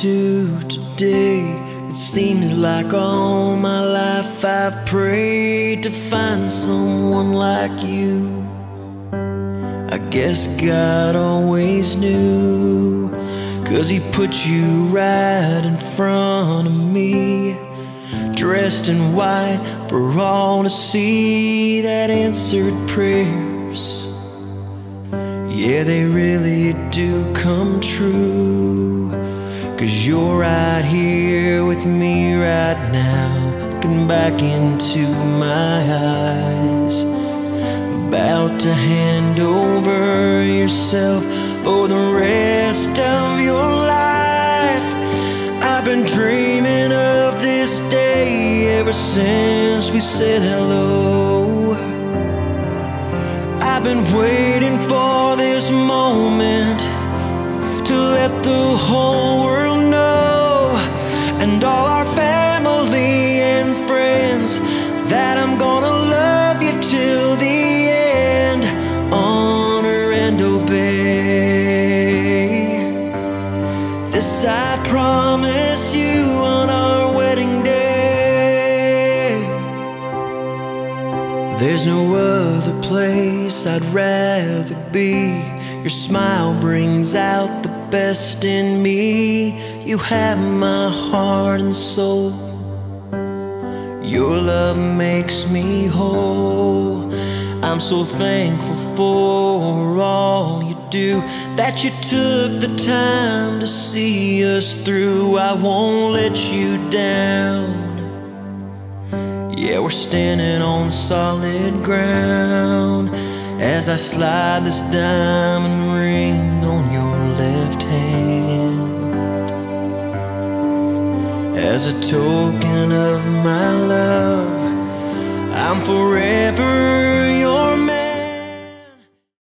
to today. It seems like all my life I've prayed to find someone like you. I guess God always knew, cause He put you right in front of me. Dressed in white for all to see that answered prayers. Yeah, they really do come true. Cause you're right here with me right now, looking back into my eyes. About to hand over yourself for the rest of your life. I've been dreaming of this day ever since we said hello. I've been waiting for let the whole world know and all our family and friends that I'm gonna love you till the end, honor and obey. This I promise you on our wedding day. There's no other place I'd rather be. Your smile brings out the best in me. You have my heart and soul. Your love makes me whole. I'm so thankful for all you do. That you took the time to see us through. I won't let you down. Yeah, we're standing on solid ground as I slide this diamond ring on your left hand. As a token of my love, I'm forever